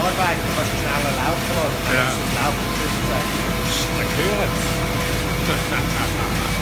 arbeiten kannst schneller laufen lassen. Ja. Das Laufen Das ist ein Kühler.